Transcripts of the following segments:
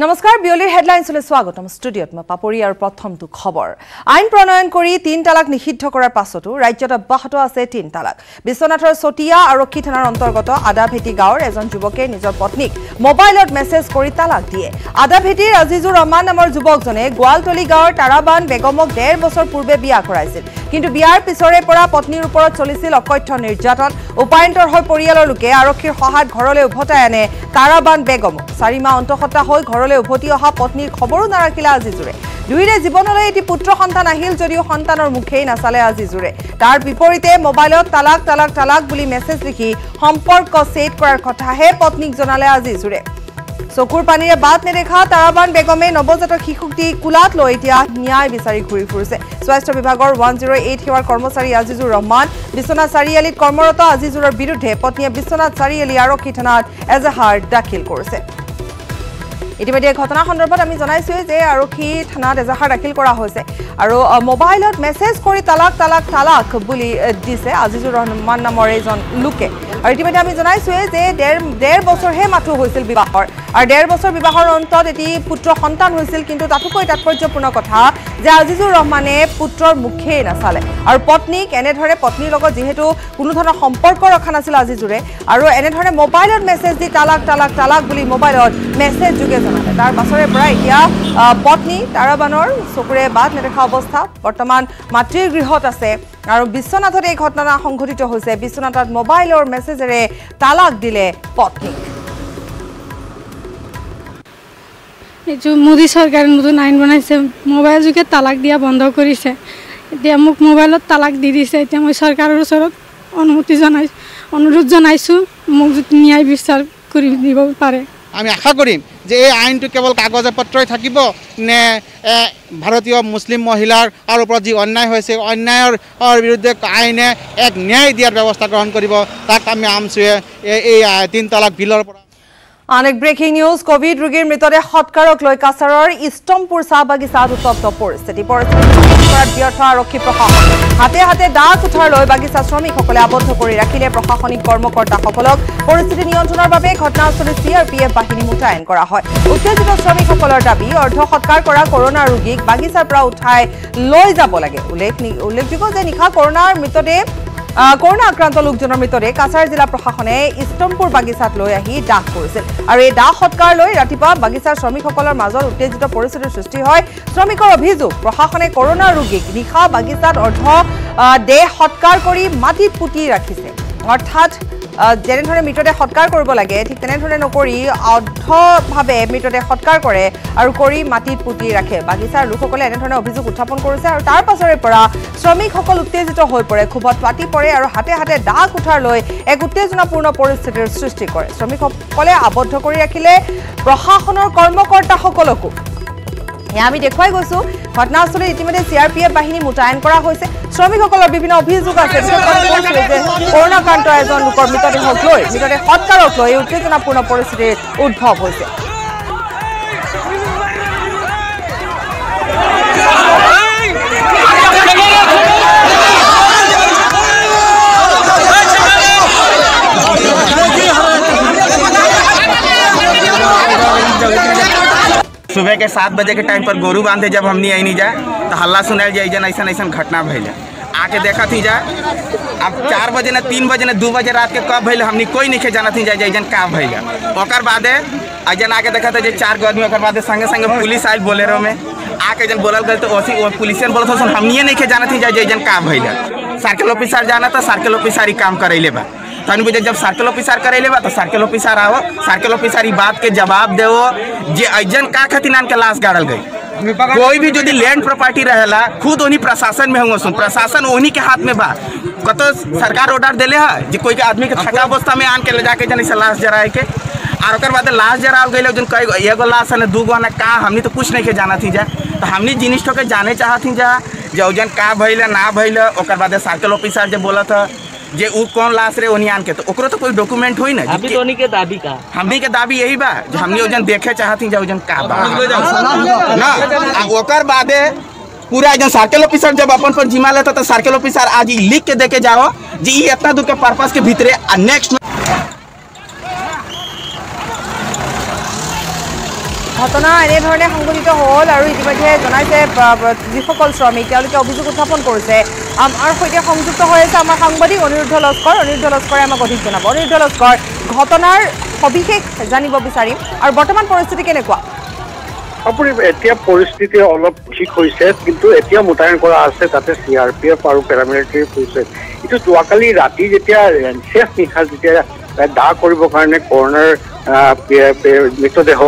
নমস্কাৰ বিয়লিৰ হেডলাইনছলৈ স্বাগতম। ষ্টুডিঅ'ত মই পাপৰি আৰু প্ৰথমটো খবৰ। আইন প্ৰণয়ন কৰি তিন তালাক নিষিদ্ধ কৰাৰ পাছতো ৰাজ্যত অব্যাহত আছে তিন তালাক। বিশ্বনাথৰ চতিয়া আৰক্ষী থানাৰ অন্তৰ্গত আদাভেটি গাঁৱৰ এজন যুৱকে নিজৰ পত্নীক মোবাইলত মেছেজ কৰি তালাক দিয়ে। আদাভেটিৰ আজিজুৰ ৰহমান নামৰ যুৱকজনে গোৱালতলী গাঁৱৰ তাৰাবান বেগমক ডেৰ বছৰ পূৰ্বে বিয়া কৰাইছিল। কিন্তু বিয়াৰ পিছৰে পৰা পত্নীৰ ওপৰত চলিছিল অকথ্য নিৰ্যাতন। উপায়ন্তৰ হৈ পৰিয়ালৰ লোকে আৰক্ষীৰ সহায়ত ঘৰলৈ উভতাই আনে তাৰাবান বেগমক। চাৰি মাহ অন্তঃসত্ত্বা হৈ ঘৰলৈ উভতি অহা পত্নীৰ খবৰো নাৰাখিলে আজিজোৰে দুয়োৰে জীৱনলৈ এটি পুত্ৰ সন্তান আহিল যদিও সন্তানৰ মুখেই নাচালে আজিজোৰে তাৰ বিপৰীতে মোবাইলত তালাক তালাক তালাক বুলি মেছেজ লিখি সম্পৰ্ক ছেট কৰাৰ কথাহে পত্নীক জনালে আজিজোৰে চকুৰ পানীৰে বাট নেদেখা তাৰাবান বেগমে নৱজাতক শিশুক দি কোলাত লৈ এতিয়া ন্যায় বিচাৰি ঘূৰি ফুৰিছে। স্বাস্থ্য বিভাগৰ ওৱান জিৰ' এইট সেৱাৰ কৰ্মচাৰী আজিজুৰ ৰহমান বিশ্বনাথ চাৰিআলিত কৰ্মৰত আজিজুৰৰ বিৰুদ্ধে পত্নীয়ে বিশ্বনাথ চাৰিআলি আৰক্ষী থানাত এজাহাৰ দাখিল কৰিছে। ইতিমধ্যে ঘটনা সন্দৰ্ভত আমি জনাইছোৱে যে আৰক্ষী থানাত এজাহাৰ দাখিল কৰা হৈছে। আৰু মোবাইলত মেছেজ কৰি তালাক তালাক তালাক বুলি দিছে আজিজুৰ ৰহমান নামৰ এইজন লোকে। আৰু ইতিমধ্যে আমি জনাইছোৱে যে ডেৰ ডেৰ বছৰহে মাথো হৈছিল বিবাহৰ। আৰু ডেৰ বছৰ বিবাহৰ অন্তত এটি পুত্ৰ সন্তান হৈছিল কিন্তু তাতোকৈ তাৎপৰ্যপূৰ্ণ কথা যে আজিজুৰ ৰহমানে পুত্ৰৰ মুখেই নাচালে। আৰু পত্নীক এনেদৰে পত্নীৰ লগত যিহেতু কোনো ধৰণৰ সম্পৰ্ক ৰখা নাছিল আজিজুৰে আৰু এনেধৰণে মোবাইলত মেছেজ দি তালাক তালাক তালাক বুলি মোবাইলত মেছেজ যোগে জনালে। তাৰ পাছৰে পৰা এতিয়া পত্নী তাৰাবানৰ চকুৰে বাট নেদেখা অৱস্থা বৰ্তমান মাতৃৰ গৃহত আছে। আৰু বিশ্বনাথত এই ঘটনা সংঘটিত হৈছে। বিশ্বনাথত মোবাইলৰ মেছেজেৰে তালাক দিলে পত্নীক। এইটো মোদী চৰকাৰে নতুন আইন বনাইছে মোবাইল যোগে তালাক দিয়া বন্ধ কৰিছে। এতিয়া মোক মোবাইলত তালাক দি দিছে এতিয়া মই চৰকাৰৰ ওচৰত অনুমতি জনাই অনুৰোধ জনাইছোঁ মোক ন্যায় বিচাৰ কৰি দিব পাৰে। আমি আশা কৰিম যে এই আইনটো কেৱল কাগজে পত্ৰই থাকিব নে ভাৰতীয় মুছলিম মহিলাৰ ওপৰত যি অন্যায় হৈছে অন্যায়ৰ বিৰুদ্ধে আইনে এক ন্যায় দিয়াৰ ব্যৱস্থা গ্ৰহণ কৰিব তাক আমি আমচুৱে এই তিন তালাক বিলৰ পৰা আন এক ব্ৰেকিং নিউজ কভিড ৰোগীৰ মৃতদেহ সৎকাৰক লৈ কাছাৰৰ ইষ্টমপুৰ চাহ বাগিচাত উত্তপ্ত পৰিস্থিতি। পৰিস্থিতি কৰাত ব্যৰ্থ আৰক্ষী প্ৰশাসন। হাতে হাতে দা কোঠাৰ লৈ বাগিচা শ্ৰমিকসকলে আবদ্ধ কৰি ৰাখিলে প্ৰশাসনিক কৰ্মকৰ্তাসকলক। পৰিস্থিতি নিয়ন্ত্ৰণৰ বাবে ঘটনাস্থলীত চি আৰ পি এফ বাহিনী মোতায়েন কৰা হয়। উত্তেজিত শ্ৰমিকসকলৰ দাবী অৰ্ধ সৎকাৰ কৰা কৰোণা ৰোগীক বাগিচাৰ পৰা উঠাই লৈ যাব লাগে। উল্লেখ উল্লেখযোগ্য যে নিশা কৰোণাৰ মৃতদেহ কৰোণা আক্ৰান্ত লোকজনৰ মৃতদেহ কাছাৰ জিলা প্ৰশাসনে ইষ্টমপুৰ বাগিচাত লৈ আহি দাহ কৰিছিল। আৰু এই দাহ সৎকাৰ লৈ ৰাতিপুৱা বাগিচাৰ শ্ৰমিকসকলৰ মাজত উত্তেজিত পৰিস্থিতিৰ সৃষ্টি হয়। শ্ৰমিকৰ অভিযোগ প্ৰশাসনে কৰোণা ৰোগীক নিশা বাগিচাত অৰ্ধ দেহ সৎকাৰ কৰি মাটিত পুতি ৰাখিছে। অৰ্থাৎ যেনেধৰণে মৃতদেহ সৎকাৰ কৰিব লাগে ঠিক তেনেধৰণে নকৰি অৰ্ধভাৱে মৃতদেহ সৎকাৰ কৰে আৰু কৰি মাটিত পুতি ৰাখে। বাগিচাৰ লোকসকলে এনেধৰণে অভিযোগ উত্থাপন কৰিছে আৰু তাৰ পাছৰে পৰা শ্ৰমিকসকল উত্তেজিত হৈ পৰে ক্ষোভত পাতি পৰে আৰু হাতে হাতে দা কোঠাৰ লৈ এক উত্তেজনাপূৰ্ণ পৰিস্থিতিৰ সৃষ্টি কৰে। শ্ৰমিকসকলে আবদ্ধ কৰি ৰাখিলে প্ৰশাসনৰ কৰ্মকৰ্তাসকলকো এয়া আমি দেখুৱাই গৈছোঁ ঘটনাস্থলীত ইতিমধ্যে চি আৰ পি এফ বাহিনী মোতায়েন কৰা হৈছে শ্ৰমিকসকলৰ বিভিন্ন অভিযোগ আছে যে কৰোণাক্ৰান্ত এজন লোকৰ মৃতদেহক লৈ মৃতদেহ সৎকাৰক লৈ উত্তেজনাপূৰ্ণ পৰিস্থিতিৰ উদ্ভৱ হৈছে के सात बजे के टाइम पर गोरू बांधे जब हमनी आई नहीं जाए तो हल्ला सुनाल जाए जन ऐसा ऐसा घटना भैल आके देखा थी जाए अब चार बजे ना तीन बजे ना दो बजे रात के कब भैल हमनी कोई नहीं जाना थी जाए जन का भैल ओकर बादे अजन आके देखा था चार गो आदमी संगे संगे पुलिस आयल बोलेरो में। आके जन बोलल गल तो ओसी पुलिस बोलत हसन हमनी नहीं जाना थी जाए जन का भैल सर्कल ऑफिसर जाना था सर्कल ऑफिसर ही काम करे बा। तन बुझे जब सर्कल ऑफिसर करे बा तो सर्कल ऑफिसर आओ। सर्कल ऑफिसर बात के जवाब देवो जे अजन का खातिर के लाश गाड़ल गई। कोई भी जो लैंड प्रॉपर्टी रहेला खुद उन्हीं प्रशासन में होंगे सुन। प्रशासन उन्हीं के हाथ में बा। कत सरकार ऑर्डर दिले है जे कोई के आदमी के थका अवस्था में आन के ले जाके जन लाश जराए के? और बाद लाश जराल गई जन कई एगो लाश है दू गो ना का हमनी तो कुछ नहीं के जाना थी जा। तो हमनी जिनिस के जाने चाहती जा जे ओजन का भइल ना भैल ओकर बाद सर्कल ऑफिसर जो बोला था जे उ कौन लाश रे ओनियान के तो ओकरो तो कोई डॉक्यूमेंट होई ना अभी तो के दाबी का। हमनी के दाबी यही बा जो हमनी ओजन देखे चाहती जो ओजन का बा। ना आ ओकर बादे पूरा जन सर्कल ऑफिसर जब अपन पर जिम्मा लेता तो सर्कल ऑफिसर आज ही लिख के देके जाओ जी इतना दूर के पर्पस के भीतरे नेक्स्ट ঘটনা এনেধৰণে সংঘটিত হ'ল আৰু ইতিমধ্যে জনাইছে যিসকল শ্ৰমিক তেওঁলোকে অভিযোগ উত্থাপন কৰিছে। আমাৰ সৈতে সংযুক্ত হৈ আছে আমাৰ সাংবাদিক অনিৰুদ্ধ লস্কৰ। অনিৰুদ্ধ লস্কৰে আমাক অধিক জনাব। অনিৰুদ্ধ লস্কৰ ঘটনাৰ সবিশেষ জানিব বিচাৰিম। আৰু বৰ্তমান পৰিস্থিতি কেনেকুৱা? আপুনি এতিয়া পৰিস্থিতি অলপ ঠিক হৈছে কিন্তু এতিয়া মোতায়েন কৰা আছে তাতে চি আৰ পি এফ আৰু পেৰামিলিটাৰী ফৰ্চেছ এইটো যোৱাকালি ৰাতি যেতিয়া শেষ নিশা যেতিয়া দাহ কৰিবৰ কাৰণে কৰোণাৰ মৃতদেহ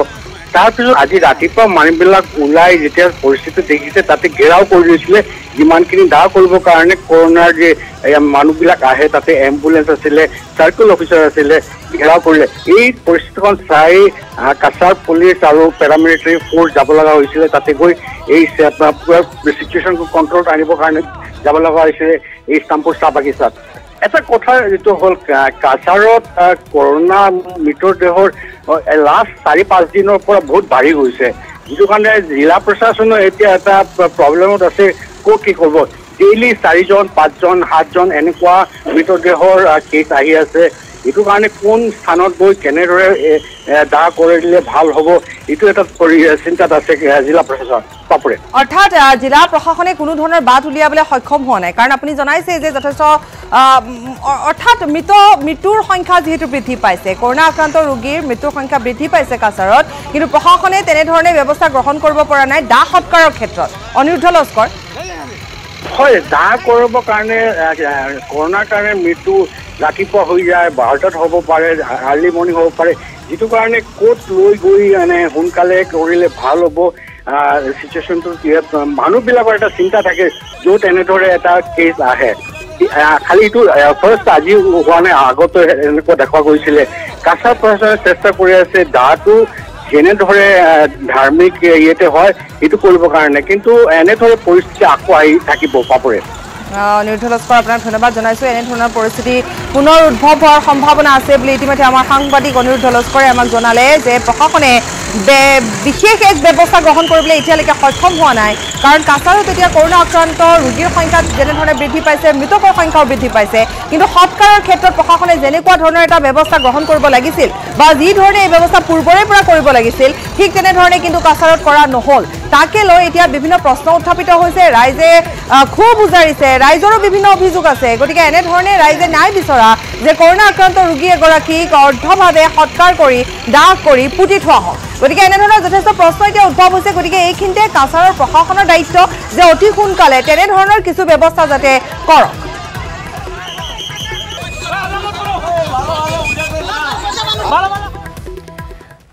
তাৰপিছত আজি ৰাতিপুৱা মানুহবিলাক ওলাই যেতিয়া পৰিস্থিতি দেখিছে তাতে ঘেৰাও কৰি দিছিলে যিমানখিনি দাহ কৰিবৰ কাৰণে কৰোণাৰ যে মানুহবিলাক আহে তাতে এম্বুলেঞ্চ আছিলে চাৰ্কুল অফিচাৰ আছিলে ঘেৰাও কৰিলে। এই পৰিস্থিতিখন চাই কাছাৰ পুলিচ আৰু পেৰামিলিটাৰী ফ'ৰ্চ যাব লগা হৈছিলে। তাতে গৈ এই চিটুৱেশ্যনটো কণ্ট্ৰলত আনিবৰ কাৰণে যাব লগা হৈছিলে এই ইস্তামপুৰ চাহ বাগিচাত। এটা কথা যিটো হ'ল কাছাৰত কৰোণা মৃতদেহৰ লাষ্ট চাৰি পাঁচ দিনৰ পৰা বহুত বাঢ়ি গৈছে। যিটো কাৰণে জিলা প্ৰশাসনে এতিয়া এটা প্ৰব্লেমত আছে ক'ত কি কৰিব? ডেইলি চাৰিজন পাঁচজন সাতজন এনেকুৱা মৃতদেহৰ কেছ আহি আছে। এইটো কাৰণে কোন স্থানত গৈ কেনেদৰে এ, দাহ কৰিলে ভাল হ'ব এইটো এটা চিন্তাত আছে জিলা প্ৰশাসন পাপৰে। অৰ্থাৎ জিলা প্ৰশাসনে কোনো ধৰণৰ বাট উলিয়াবলৈ সক্ষম হোৱা নাই। কাৰণ আপুনি জনাইছে যে যথেষ্ট অৰ্থাৎ মৃত মৃত্যুৰ সংখ্যা যিহেতু বৃদ্ধি পাইছে। কৰোণা আক্ৰান্ত ৰোগীৰ মৃত্যুৰ সংখ্যা বৃদ্ধি পাইছে কাছাৰত। কিন্তু প্ৰশাসনে তেনেধৰণে ব্যৱস্থা গ্ৰহণ কৰিব পৰা নাই দাহ সৎকাৰৰ ক্ষেত্ৰত। অনিৰুদ্ধ লস্কৰ। হয় দাহ কৰিবৰ কাৰণে কৰোণাৰ কাৰণে মৃত্যু ৰাতিপুৱা হৈ যায় বাৰটাত হ'ব পাৰে আৰ্লি মৰ্ণিং হ'ব পাৰে। যিটো কাৰণে ক'ত লৈ গৈ মানে সোনকালে কৰিলে ভাল হ'ব চিটুৱেশ্যনটো মানুহবিলাকৰ এটা চিন্তা থাকে য'ত এনেদৰে এটা কেছ আহে। খালি এইটো ফাৰ্ষ্ট আজি হোৱা নাই আগতো এনেকুৱা দেখা গৈছিলে। কাছাৰ প্ৰশাসনে চেষ্টা কৰি আছে দাহটো যেনেদৰে ধাৰ্মিক ইয়েতে হয় সেইটো কৰিবৰ কাৰণে। কিন্তু এনেদৰে পৰিস্থিতি আকৌ আহি থাকিব পাপৰে আহ, অনিৰুদ্ধ লস্কৰ আপোনাক ধন্যবাদ জনাইছোঁ। এনেধৰণৰ পৰিস্থিতি পুনৰ উদ্ভৱ হোৱাৰ সম্ভাৱনা আছে বুলি ইতিমধ্যে আমাৰ সাংবাদিক অনিৰুদ্ধ লস্কৰে আমাক জনালে যে প্ৰশাসনে বিশেষ এক ব্যৱস্থা গ্ৰহণ কৰিবলৈ এতিয়ালৈকে সক্ষম হোৱা নাই। কাৰণ কাছাৰত এতিয়া কৰোণা আক্ৰান্ত ৰোগীৰ সংখ্যা যেনেধৰণে বৃদ্ধি পাইছে মৃতকৰ সংখ্যাও বৃদ্ধি পাইছে। কিন্তু সৎকাৰৰ ক্ষেত্ৰত প্ৰশাসনে যেনেকুৱা ধৰণৰ এটা ব্যৱস্থা গ্ৰহণ কৰিব লাগিছিল বা যি ধৰণে এই ব্যৱস্থা পূৰ্বৰে পৰা কৰিব লাগিছিল ঠিক তেনেধৰণে কিন্তু কাছাৰত কৰা নহ'ল। তাকে লৈ এতিয়া বিভিন্ন প্ৰশ্ন উত্থাপিত হৈছে। ৰাইজে ক্ষোভ উজাৰিছে। ৰাইজৰো বিভিন্ন অভিযোগ আছে। গতিকে এনেধৰণে ৰাইজে ন্যায় বিচৰা যে কৰোণা আক্ৰান্ত ৰোগী এগৰাকীক অৰ্ধভাৱে সৎকাৰ কৰি দাহ কৰি পুতি থোৱা হওক। গতিকে এনেধৰণৰ যথেষ্ট প্ৰশ্ন এতিয়া উদ্ভৱ হৈছে। গতিকে এইখিনিতে কাছাৰৰ প্ৰশাসনৰ দায়িত্ব যে অতি সোনকালে তেনেধৰণৰ কিছু ব্যৱস্থা যাতে কৰক।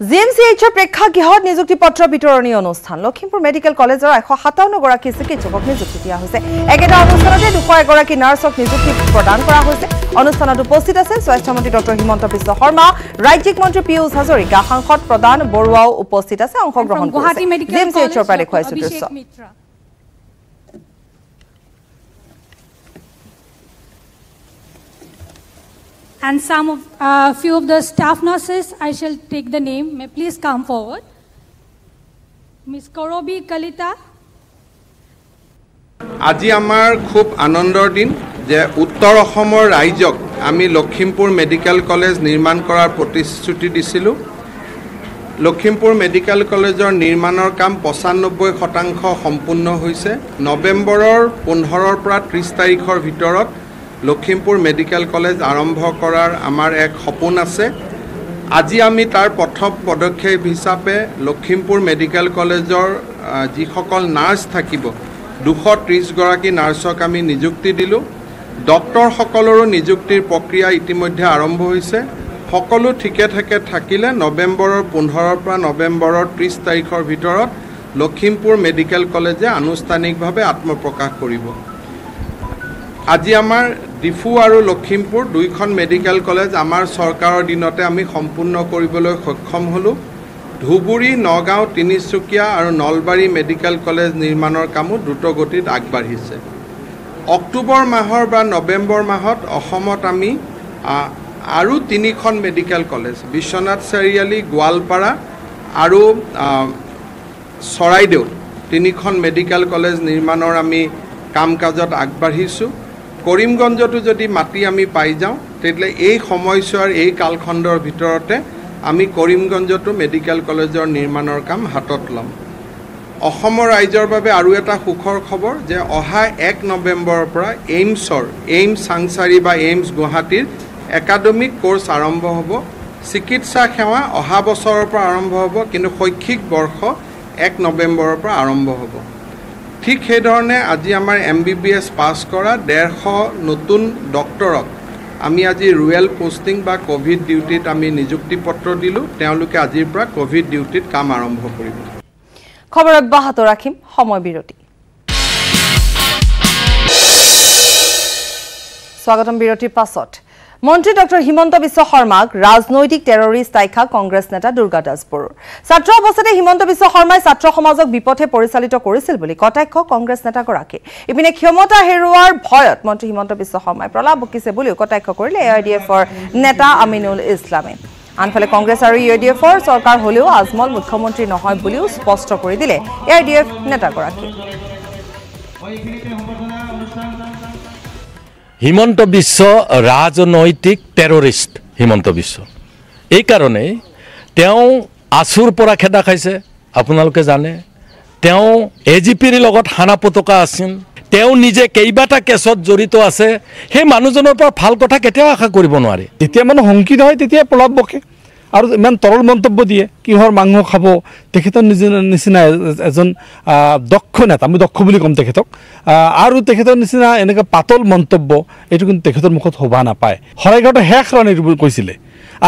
জি এম চি এইচৰ প্ৰেক্ষাগৃহত নিযুক্তি পত্ৰ বিতৰণী অনুষ্ঠান। লখিমপুৰ মেডিকেল কলেজৰ এশ সাতাৱন্নগৰাকী চিকিৎসকক নিযুক্তি দিয়া হৈছে। একেটা অনুষ্ঠানতে দুশ এগৰাকী নাৰ্ছক নিযুক্তি প্ৰদান কৰা হৈছে। অনুষ্ঠানত উপস্থিত আছে স্বাস্থ্যমন্ত্ৰী ডক্টৰ হিমন্ত বিশ্ব শৰ্মা ৰাজ্যিক মন্ত্ৰী পীয়ুষ হাজৰিকা সাংসদ প্ৰদান বৰুৱাও উপস্থিত আছে অংশগ্ৰহণ from Guwahati কৰিছে। Medical জি এম চি এইচৰ পৰা দেখুৱাইছো. দৃশ্য And some of, uh, few of the staff nurses, I shall take the name. May please come forward. Miss Korobi Kalita, আজি আমাৰ খুব আনন্দৰ দিন যে উত্তৰ অসমৰ ৰাইজক আমি লখিমপুৰ মেডিকেল কলেজ নিৰ্মাণ কৰাৰ প্ৰতিশ্ৰুতি দিছিলোঁ লখিমপুৰ মেডিকেল কলেজৰ নিৰ্মাণৰ কাম পঁচানব্বৈ শতাংশ সম্পূৰ্ণ হৈছে নৱেম্বৰৰ পোন্ধৰৰ পৰা ত্ৰিছ তাৰিখৰ ভিতৰত লখিমপুৰ মেডিকেল কলেজ আৰম্ভ কৰাৰ আমাৰ এক সপোন আছে। আজি আমি তাৰ প্ৰথম পদক্ষেপ হিচাপে লখিমপুৰ মেডিকেল কলেজৰ যিসকল নাৰ্ছ থাকিব দুশ ত্ৰিছগৰাকী নাৰ্ছক আমি নিযুক্তি দিলোঁ। ডক্তৰসকলৰো নিযুক্তিৰ প্ৰক্ৰিয়া ইতিমধ্যে আৰম্ভ হৈছে। সকলো ঠিকে ঠাকে থাকিলে নৱেম্বৰৰ পোন্ধৰৰ পৰা নৱেম্বৰৰ ত্ৰিছ তাৰিখৰ ভিতৰত লখিমপুৰ মেডিকেল কলেজে আনুষ্ঠানিকভাৱে আত্মপ্ৰকাশ কৰিব। আজি আমাৰ ডিফু আৰু লখিমপুৰ দুইখন মেডিকেল কলেজ আমাৰ চৰকাৰৰ দিনতে আমি সম্পূৰ্ণ কৰিবলৈ সক্ষম হ'লোঁ। ধুবুৰী নগাঁও তিনিচুকীয়া আৰু নলবাৰী মেডিকেল কলেজ নিৰ্মাণৰ কামো দ্ৰুতগতিত আগবাঢ়িছে। অক্টোবৰ মাহৰ বা নৱেম্বৰ মাহত অসমত আমি আৰু তিনিখন মেডিকেল কলেজ বিশ্বনাথ চাৰিআলি গোৱালপাৰা আৰু চৰাইদেউ তিনিখন মেডিকেল কলেজ নিৰ্মাণৰ আমি কাম কাজত আগবাঢ়িছোঁ। কৰিমগঞ্জতো যদি মাটি আমি পাই যাওঁ তেতিয়াহ'লে এই সময়ছোৱাৰ এই কালখণ্ডৰ ভিতৰতে আমি কৰিমগঞ্জতো মেডিকেল কলেজৰ নিৰ্মাণৰ কাম হাতত ল'ম। অসমৰ ৰাইজৰ বাবে আৰু এটা সুখৰ খবৰ যে অহা এক নৱেম্বৰৰ পৰা এইমছৰ এইমছ চাংচাৰি বা এইমছ গুৱাহাটীৰ একাডেমিক কোৰ্চ আৰম্ভ হ'ব। চিকিৎসা সেৱা অহা বছৰৰ পৰা আৰম্ভ হ'ব কিন্তু শৈক্ষিক বৰ্ষ এক নৱেম্বৰৰ পৰা আৰম্ভ হ'ব। ঠিক সেইধৰণে আজি আমাৰ M B B S pass কৰা ডেৰশ নতুন ডক্তৰক আমি আজি ৰুৱেল পষ্টিং বা ক'ভিড ডিউটিত আমি নিযুক্তি পত্ৰ দিলোঁ। তেওঁলোকে আজিৰ পৰা ক'ভিড ডিউটিত কাম আৰম্ভ কৰিব। খবৰ অব্যাহত ৰাখিম সময় বিৰতি। স্বাগতম বিৰতিৰ পাছত মন্ত্ৰী ডক্টৰ হিমন্ত বিশ্ব শৰ্মাক ৰাজনৈতিক টেৰৰিষ্ট আখ্যা কংগ্ৰেছ নেতা দুৰ্গা দাস বড়োৰ ছাত্ৰ অৱস্থাতে হিমন্ত বিশ্ব শৰ্মাই ছাত্ৰ সমাজক বিপথে পৰিচালিত কৰিছিল বুলি কটাক্ষ কংগ্ৰেছ নেতাগৰাকী। ইপিনে ক্ষমতা হেৰুওৱাৰ ভয়ত মন্ত্ৰী হিমন্ত বিশ্ব শৰ্মাই প্ৰলাপ বকিছে বুলিও কটাক্ষ কৰিলে এ আই ডি এফৰ নেতা আমিনুল ইছলামে। আনফালে কংগ্ৰেছ আৰু ইউ ডি এফৰ চৰকাৰ হলেও আজমল মুখ্যমন্ত্ৰী নহয় বুলিও স্পষ্ট কৰি দিলে এ আই ডি এফ নেতাগৰাকীয়ে। হিমন্ত বিশ্ব ৰাজনৈতিক টেৰৰিষ্ট হিমন্ত বিশ্ব। এইকাৰণেই তেওঁ আছুৰ পৰা খেদা খাইছে আপোনালোকে জানে। তেওঁ এ জি পিৰ লগত হানা পতকা আছিল। তেওঁ নিজে কেইবাটা কেছত জড়িত আছে। সেই মানুহজনৰ পৰা ভাল কথা কেতিয়াও আশা কৰিব নোৱাৰে। যেতিয়া মানুহ শংকিত হয় তেতিয়া প্ৰলাপ বকে। আৰু ইমান তৰল মন্তব্য দিয়ে কিহৰ মাংস খাব? তেখেতৰ নিচিনা নিচিনা এজন দক্ষ নেতা আমি দক্ষ বুলি ক'ম তেখেতক। আৰু তেখেতৰ নিচিনা এনেকৈ পাতল মন্তব্য এইটো কিন্তু তেখেতৰ মুখত শোভা নাপায়। শৰাইঘাটৰ শেষ ৰণীটো বুলি কৈছিলে।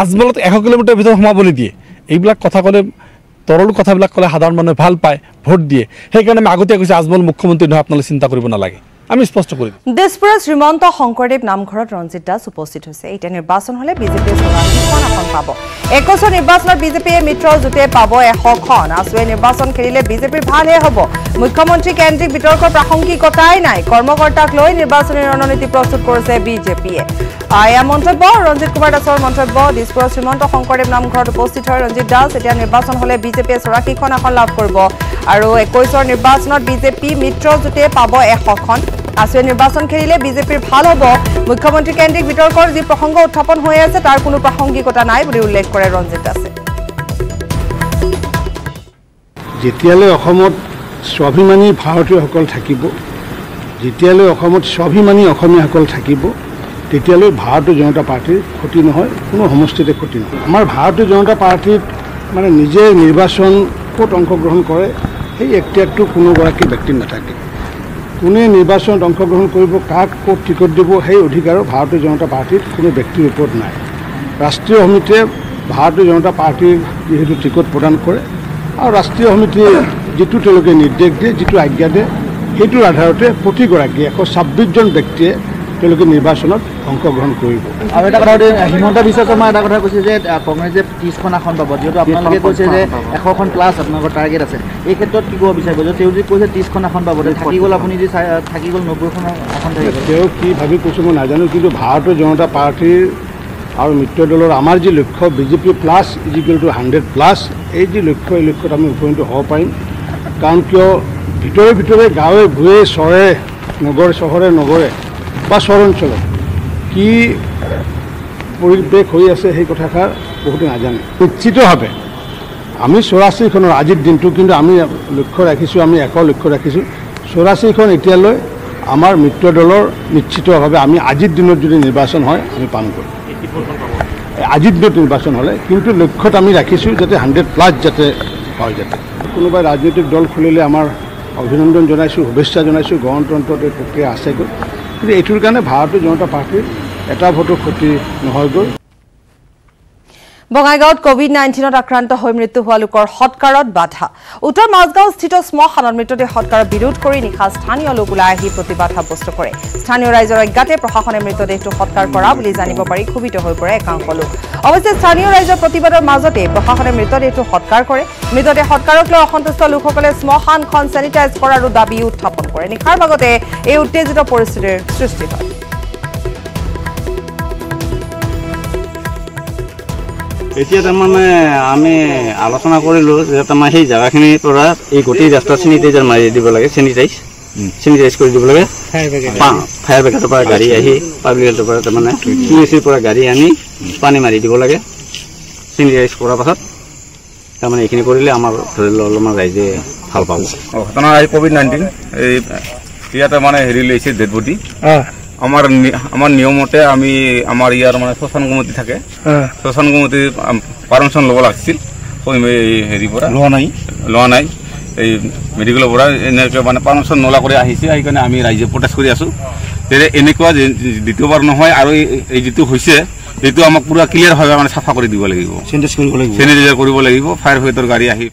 আজমলত এশ কিলোমিটাৰ ভিতৰত সোমাব নিদিয়ে এইবিলাক কথা ক'লে তৰল কথাবিলাক ক'লে সাধাৰণ মানুহে ভাল পায় ভোট দিয়ে। সেইকাৰণে আমি আগতীয়া কৈছোঁ আজমল মুখ্যমন্ত্ৰী নহয় আপোনালোকে চিন্তা কৰিব নালাগে। আমি স্পষ্ট কৰি দিম। দিছপুৰৰ শ্ৰীমন্ত শংকৰদেৱ নামঘৰত ৰঞ্জিত দাস উপস্থিত হৈছে। এতিয়া নিৰ্বাচন হলে বিজেপিয়ে চৌৰাশীখন আসন পাব। একৈছৰ নিৰ্বাচনত বিজেপিয়ে মিত্ৰজোঁটে পাব এশখন। আছুৱে নিৰ্বাচন খেলিলে বিজেপিৰ ভালহে হ'ব। মুখ্যমন্ত্ৰী কেন্দ্ৰিক বিতৰ্কৰ প্ৰাসংগিকতাই নাই। কৰ্মকৰ্তাক লৈ নিৰ্বাচনী ৰণনীতি প্ৰস্তুত কৰিছে বিজেপিয়ে। এয়া মন্তব্য ৰঞ্জিত কুমাৰ দাসৰ মন্তব্য। দিছপুৰৰ শ্ৰীমন্ত শংকৰদেৱ নামঘৰত উপস্থিত হয় ৰঞ্জিত দাস। এতিয়া নিৰ্বাচন হলে বিজেপিয়ে চৌৰাশীখন আসন লাভ কৰিব। আৰু একৈছৰ নিৰ্বাচনত বিজেপি মিত্ৰজোঁটে পাব এশখন। আছুৱে নিৰ্বাচন খেলিলে বিজেপিৰ ভাল হ'ব। মুখ্যমন্ত্ৰী কেন্দ্ৰিক বিতৰ্কৰ যি প্ৰসংগ উত্থাপন হৈ আছে তাৰ কোনো প্ৰাসংগিকতা নাই বুলি উল্লেখ কৰে ৰঞ্জিত দাসে। যেতিয়ালৈ অসমত স্বাভিমানী ভাৰতীয়সকল থাকিব যেতিয়ালৈ অসমত স্বাভিমানী অসমীয়াসকল থাকিব তেতিয়ালৈ ভাৰতীয় জনতা পাৰ্টীৰ ক্ষতি নহয় কোনো সমষ্টিতে ক্ষতি নহয়। আমাৰ ভাৰতীয় জনতা পাৰ্টীত মানে নিজে নিৰ্বাচন ক'ত অংশগ্ৰহণ কৰে সেই এখতিয়াৰটো কোনোগৰাকী ব্যক্তিৰ নাথাকে। কোনে নিৰ্বাচনত অংশগ্ৰহণ কৰিব কাক ক'ত টিকট দিব সেই অধিকাৰো ভাৰতীয় জনতা পাৰ্টীত কোনো ব্যক্তিৰ ওপৰত নাই। ৰাষ্ট্ৰীয় সমিতিয়ে ভাৰতীয় জনতা পাৰ্টীৰ যিহেতু টিকট প্ৰদান কৰে আৰু ৰাষ্ট্ৰীয় সমিতিয়ে যিটো তেওঁলোকে নিৰ্দেশ দিয়ে যিটো আজ্ঞা দিয়ে সেইটোৰ আধাৰতে প্ৰতিগৰাকী এশ ছাব্বিছজন ব্যক্তিয়ে তেওঁলোকে নিৰ্বাচনত অংশগ্ৰহণ কৰিব। আৰু এটা কথা হিমন্ত বিশ্ব শৰ্মা এটা কথা কৈছে যে কংগ্ৰেছে ত্ৰিছখন আসন পাব। যিহেতু আপোনালোকে কৈছে যে এশখন প্লাছ আপোনালোকৰ টাৰ্গেট আছে। এই ক্ষেত্ৰত কি ক'ব বিচাৰিব? যে তেওঁ যদি কৈছে ত্ৰিছখন আসন পাব থাকি গ'ল আপুনি যি চাই- থাকি গ'ল নব্বৈখন আসন থাকি গ'ল। তেওঁ কি ভাবি কৈছোঁ মই নাজানো কিন্তু ভাৰতীয় জনতা পাৰ্টীৰ আৰু মিত্ৰ দলৰ আমাৰ যি লক্ষ্য BJP plus equal to hundred plus এই যি লক্ষ্য এই লক্ষ্যত আমি উপনীত হ'ব পাৰিম। কাৰণ কিয় ভিতৰে ভিতৰে গাঁৱে ভূঞে চৰে নগৰ চহৰে নগৰে। বা চৰ অঞ্চলত কি পৰিৱেশ হৈ আছে সেই কথাষাৰ বহুতে নাজানে। নিশ্চিতভাৱে। আমি চৌৰাশীখনৰ আজিৰ দিনটো কিন্তু আমি লক্ষ্য ৰাখিছোঁ আমি এশ লক্ষ্য ৰাখিছোঁ। চৌৰাশীখন এতিয়ালৈ আমাৰ মিত্ৰ দলৰ নিশ্চিতভাৱে আমি আজিৰ দিনত যদি নিৰ্বাচন হয় আমি পাম কৰিম আজিৰ দিনত নিৰ্বাচন হ'লে কিন্তু লক্ষ্যত আমি ৰাখিছোঁ যাতে হাণ্ড্ৰেড প্লাছ যাতে হয় যাতে। কোনোবাই ৰাজনৈতিক দল খুলিলে আমাৰ অভিনন্দন জনাইছোঁ শুভেচ্ছা জনাইছোঁ গণতন্ত্ৰত এই প্ৰক্ৰিয়া আছেগৈ কিন্তু এইটোৰ কাৰণে ভাৰতীয় জনতা পাৰ্টীৰ এটা ভোটৰ ক্ষতি নহয়গৈ। বঙাইগাঁৱত কভিড নাইণ্টিনত আক্ৰান্ত হৈ মৃত্যু হোৱা লোকৰ সৎকাৰত বাধা। উত্তৰ মাজগাঁওস্থিত শ্মশানত মৃতদেহ সৎকাৰৰ বিৰোধ কৰি নিশা স্থানীয় লোক ওলাই আহি প্ৰতিবাদ সাব্যস্ত কৰে। স্থানীয় ৰাইজৰ অজ্ঞাতে প্ৰশাসনে মৃতদেহটো সৎকাৰ কৰা বুলি জানিব পাৰি ক্ষোভিত হৈ পৰে একাংশ লোক। অৱশ্যে স্থানীয় ৰাইজৰ প্ৰতিবাদৰ মাজতে প্ৰশাসনে মৃতদেহটো সৎকাৰ কৰে। মৃতদেহ সৎকাৰক লৈ অসন্তুষ্ট লোকসকলে শ্মশানখন চেনিটাইজ কৰাৰো দাবী উত্থাপন কৰে। নিশাৰ ভাগতে এই উত্তেজিত পৰিস্থিতিৰ সৃষ্টি হয়। এতিয়া তাৰমানে আমি আলোচনা কৰিলোঁ যে তাৰমানে সেই জেগাখিনিৰ পৰা এই গোটেই ৰাস্তা চেনিটাইজাৰ মাৰি দিব লাগে চেনিটাইজ চেনিটাইজ কৰি দিব লাগে। ফায়াৰ ব্ৰিগেডৰ পৰা গাড়ী আহি পাব্লিক হেল্থৰ পৰা তাৰমানে চি এছ চিৰ পৰা গাড়ী আনি পানী মাৰি দিব লাগে। চেনিটাইজ কৰাৰ পাছত তাৰমানে এইখিনি কৰিলে আমাৰ ধৰি লওক অলপমান ৰাইজে ভাল পাব। ঘটনা এই কোভিড নাইণ্টিন এই ইয়াতে মানে হেৰি লৈছে ডেড বডি আমাৰ আমাৰ নিয়মতে আমি আমাৰ ইয়াৰ মানে শ্মশান কমিটি থাকে। শ্মশান কমিটিৰ পাৰমিশ্যন ল'ব লাগিছিল। হেৰিৰ পৰা লোৱা নাই? লোৱা নাই। এই মেডিকেলৰ পৰা এনেকৈ মানে পাৰমিশ্যন নলা কৰি আহিছে। সেইকাৰণে আমি ৰাইজে প্ৰটেষ্ট কৰি আছোঁ। তেতিয়া এনেকুৱা দ্বিতীয়বাৰ নহয় আৰু এই- যিটো হৈছে এইটো আমাক পূৰা ক্লিয়াৰভাৱে মানে চাফা কৰি দিব লাগিব। চেনিটাইজ কৰিব লাগিব। চেনিটাইজাৰ কৰিব লাগিব। ফায়াৰ ফাইটাৰ গাড়ী আহি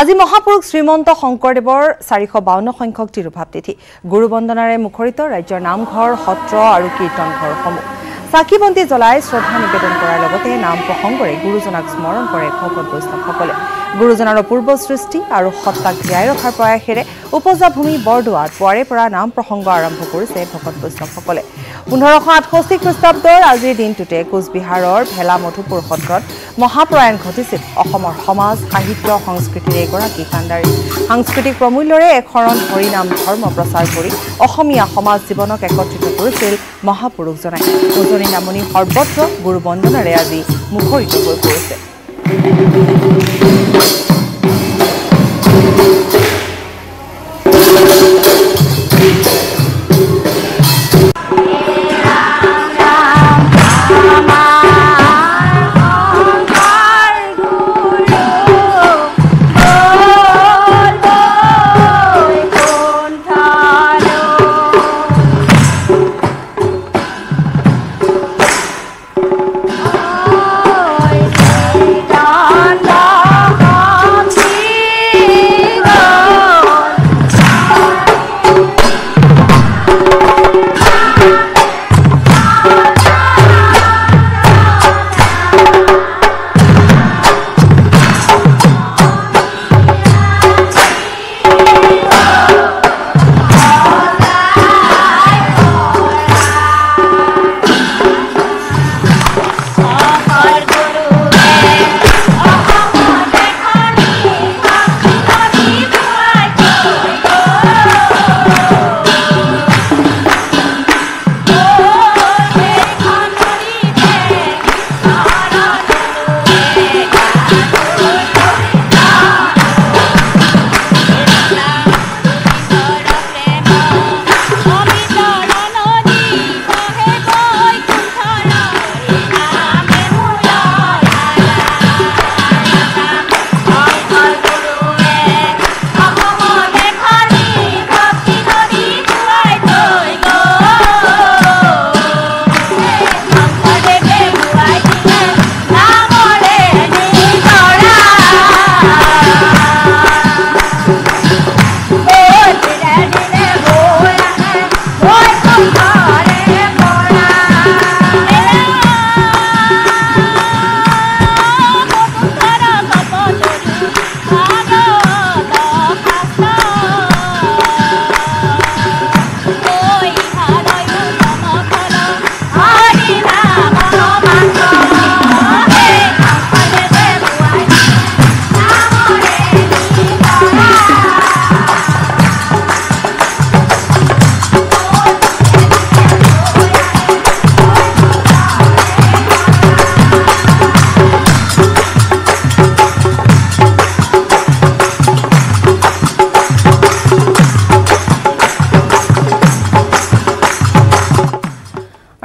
আজি মহাপুৰুষ শ্ৰীমন্ত শংকৰদেৱৰ চাৰিশ বাৱন্ন সংখ্যক তিৰুভাৱ তিথি। গুৰু বন্দনাৰে মুখৰিত ৰাজ্যৰ নামঘৰ সত্ৰ আৰু কীৰ্তন ঘৰসমূহ চাকি বন্তি জ্বলাই শ্ৰদ্ধা নিবেদন কৰাৰ লগতে নাম প্ৰসংগৰে গুৰুজনাক স্মৰণ কৰে ভকত বৈষ্ণৱসকলে। গুৰুজনাৰ অপূৰ্ব সৃষ্টি আৰু সত্তাক জীয়াই ৰখাৰ প্ৰয়াসেৰে উপজা ভূমি বৰদোৱাত পুৱাৰে পৰা নাম প্ৰসংগ আৰম্ভ কৰিছে ভকত বৈষ্ণৱসকলে। পোন্ধৰশ আঠষষ্ঠি খ্ৰীষ্টাব্দৰ আজিৰ দিনটোতে কোচবিহাৰৰ ভেলা মধুপুৰ সত্ৰত মহাপ্ৰয়াণ ঘটিছিল। অসমৰ সমাজ সাহিত্য সংস্কৃতিৰ এগৰাকী কাণ্ডাৰী সাংস্কৃতিক প্ৰমূল্যৰে এশৰণ হৰিনাম ধৰ্ম প্ৰচাৰ কৰি অসমীয়া সমাজ জীৱনক একত্ৰিত কৰিছিল মহাপুৰুষজনাই উজনি নামনি সৰ্বত্ৰ গুৰু বন্দনাৰে আজি মুখৰিত হৈ পৰিছে। Thank you.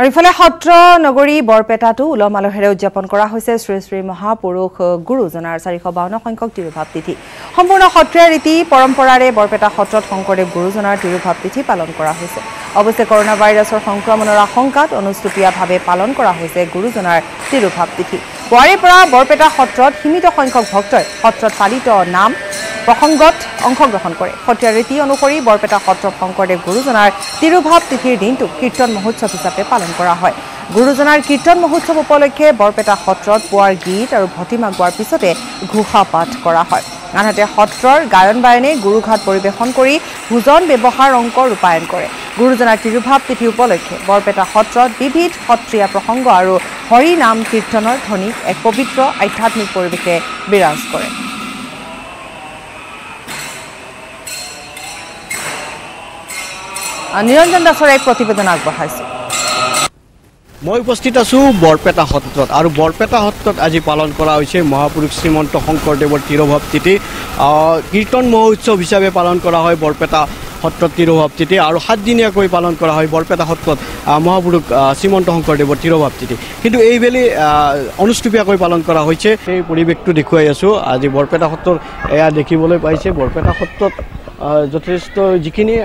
ইফালে সত্ৰ নগৰী বৰপেটাতো উলহ মালহেৰে উদযাপন কৰা হৈছে। শ্ৰী শ্ৰী মহাপুৰুষ গুৰুজনাৰ চাৰিশ বাৱন্ন সংখ্যক তিৰুভাৱ তিথি। সম্পূৰ্ণ সত্ৰীয়া ৰীতি পৰম্পৰাৰে বৰপেটা সত্ৰত শংকৰদেৱ গুৰুজনাৰ তিৰুভাৱ তিথি পালন কৰা হৈছে। অৱশ্যে কৰোণা ভাইৰাছৰ সংক্ৰমণৰ আশংকাত অনুষ্টুপীয়াভাৱে পালন কৰা হৈছে গুৰুজনাৰ তিৰুভাৱ তিথি। পুৱাৰে পৰা বৰপেটা সত্ৰত সীমিত সংখ্যক ভক্তই সত্ৰত পালিত নাম প্ৰসংগত অংশগ্ৰহণ কৰে। সত্ৰীয়া ৰীতি অনুসৰি বৰপেটা সত্ৰত শংকৰদেৱ গুৰুজনাৰ তিৰুভাৱ তিথিৰ দিনটোক কীৰ্তন মহোৎসৱ হিচাপে পালন কৰা হয়। গুৰুজনাৰ কীৰ্তন মহোৎসৱ উপলক্ষে বৰপেটা সত্ৰত পুৱাৰ গীত আৰু ভটিমা গোৱাৰ পিছতে ঘোষা পাঠ কৰা হয়। আনহাতে সত্ৰৰ গায়ন বায়নে গুৰুঘাট পৰিৱেশন কৰি ভোজন ব্যৱহাৰ অংক ৰূপায়ণ কৰে। গুৰুজনাৰ তিৰুভাৱ তিথি উপলক্ষে বৰপেটা সত্ৰত বিবিধ সত্ৰীয়া প্ৰসংগ আৰু হৰি নাম কীৰ্তনৰ ধ্বনিক এক পবিত্ৰ আধ্যাত্মিক পৰিৱেশে বিৰাজ কৰে। নিৰঞ্জন দাসৰ এক প্ৰতিবেদন আগবঢ়াইছোঁ। মই উপস্থিত আছোঁ বৰপেটা সত্ৰত আৰু বৰপেটা সত্ৰত আজি পালন কৰা হৈছে মহাপুৰুষ শ্ৰীমন্ত শংকৰদেৱৰ তিৰোভাৱ তিথি। কীৰ্তন মহোৎসৱ হিচাপে পালন কৰা হয় বৰপেটা সত্ৰত তিৰোভাৱ তিথি আৰু সাতদিনীয়াকৈ পালন কৰা হয় বৰপেটা সত্ৰত মহাপুৰুষ শ্ৰীমন্ত শংকৰদেৱৰ তিৰোভাৱ তিথি। কিন্তু এইবেলি অনুষ্টুপীয়াকৈ পালন কৰা হৈছে। সেই পৰিৱেশটো দেখুৱাই আছোঁ। আজি বৰপেটা সত্ৰৰ এয়া দেখিবলৈ পাইছে। বৰপেটা সত্ৰত যথেষ্ট যিখিনি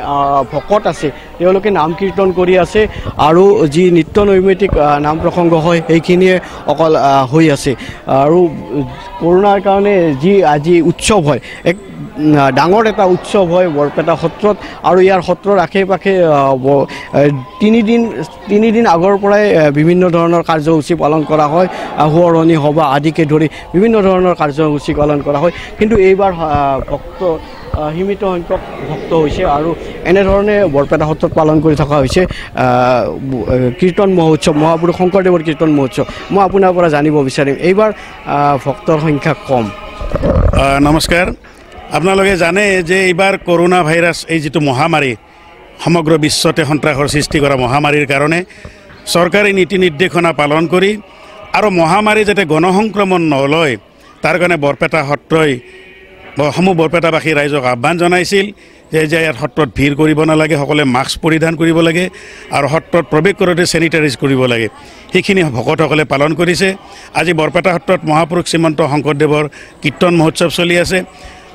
ভকত আছে তেওঁলোকে নাম কীৰ্তন কৰি আছে আৰু যি নিত্য নৈমিত্তিক নাম প্ৰসংগ হয় সেইখিনিয়ে অকল হৈ আছে। আৰু কৰোণাৰ কাৰণে যি আজি উৎসৱ হয় এক ডাঙৰ এটা উৎসৱ হয় বৰপেটা সত্ৰত আৰু ইয়াৰ সত্ৰৰ আশে পাশে তিনিদিন তিনিদিন আগৰ পৰাই বিভিন্ন ধৰণৰ কাৰ্যসূচী পালন কৰা হয় সোঁৱৰণি সভা আদিকে ধৰি বিভিন্ন ধৰণৰ কাৰ্যসূচী পালন কৰা হয়। কিন্তু এইবাৰ ভক্ত সীমিত সংখ্যক ভক্ত হৈছে আৰু এনেধৰণে বৰপেটা সত্ৰত পালন কৰি থকা হৈছে কীৰ্তন মহোৎসৱ মহাপুৰুষ শংকৰদেৱৰ কীৰ্তন মহোৎসৱ। মই আপোনাৰ পৰা জানিব বিচাৰিম এইবাৰ ভক্তৰ সংখ্যা কম। নমস্কাৰ। আপোনালোকে জানে যে এইবাৰ কৰোণা ভাইৰাছ এই যিটো মহামাৰী সমগ্ৰ বিশ্বতে সন্ত্ৰাসৰ সৃষ্টি কৰা মহামাৰীৰ কাৰণে চৰকাৰী নীতি নিৰ্দেশনা পালন কৰি আৰু মহামাৰী যাতে গণসংক্ৰমণ নলয় তাৰ কাৰণে বৰপেটা সত্ৰই সমূহ বৰপেটাবাসী ৰাইজক আহ্বান জনাইছিল যে যে ইয়াত সত্ৰত ভিৰ কৰিব নালাগে সকলোৱে মাস্ক পৰিধান কৰিব লাগে আৰু সত্ৰত প্ৰৱেশ কৰোঁতে চেনিটাইজ কৰিব লাগে। সেইখিনি ভকতসকলে পালন কৰিছে। আজি বৰপেটা সত্ৰত মহাপুৰুষ শ্ৰীমন্ত শংকৰদেৱৰ কীৰ্তন মহোৎসৱ চলি আছে।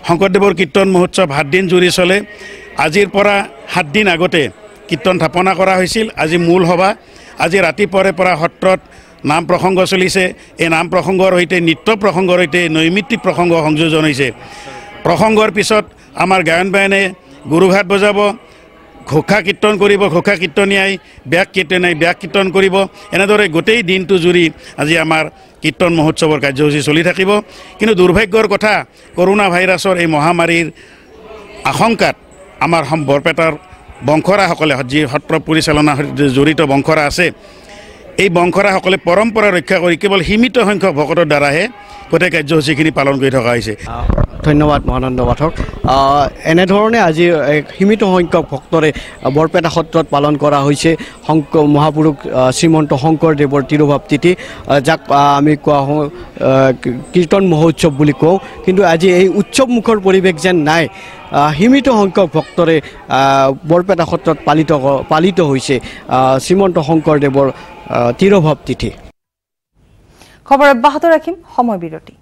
শংকৰদেৱৰ কীৰ্তন মহোৎসৱ সাতদিন জুৰি চলে। আজিৰ পৰা সাতদিন আগতে কীৰ্তন স্থাপনা কৰা হৈছিল। আজি মূল সভা। আজি ৰাতিপুৱাৰে পৰা সত্ৰত নাম প্ৰসংগ চলিছে এই নাম প্ৰসংগৰ সৈতে নৃত্য প্ৰসংগৰ সৈতে নৈমিত্তিক প্ৰসংগ সংযোজন হৈছে। প্ৰসংগৰ পিছত আমাৰ গায়ন বায়নে গুৰুঘাট বজাব ঘোষা কীৰ্তন কৰিব ঘোষা কীৰ্তনীয়াই ব্যাস কীৰ্তনাই ব্যাস কীৰ্তন কৰিব। এনেদৰে গোটেই দিনটো জুৰি আজি আমাৰ কীৰ্তন মহোৎসৱৰ কাৰ্যসূচী চলি থাকিব। কিন্তু দুৰ্ভাগ্যৰ কথা কৰোণা ভাইৰাছৰ এই মহামাৰীৰ আশংকাত আমাৰ বৰপেটাৰ বংশৰাসকলে যি সত্ৰ পৰিচালনাৰ সৈতে জড়িত বংশৰা আছে এই বংশৰাসকলে পৰম্পৰা ৰক্ষা কৰি কেৱল সীমিত সংখ্যক ভকতৰ দ্বাৰাহে গোটেই কাৰ্যসূচীখিনি পালন কৰি থকা হৈছে। ধন্যবাদ মহানন্দ পাঠক। এনেধৰণে আজি সীমিত সংখ্যক ভক্তৰে বৰপেটা সত্ৰত পালন কৰা হৈছে। শংক মহাপুৰুষ শ্ৰীমন্ত শংকৰদেৱৰ তিৰোভাৱ তিথি। যাক আমি কোৱা হওঁ কীৰ্তন মহোৎসৱ বুলি কওঁ। কিন্তু আজি এই উৎসৱমুখৰ পৰিৱেশ যেন নাই সীমিত সংখ্যক ভক্তৰে বৰপেটা সত্ৰত পালিত পালিত হৈছে। শ্ৰীমন্ত শংকৰদেৱৰ তিৰোভাৱ তিথি। খবৰ অব্যাহত ৰাখিম সময় বিৰতি।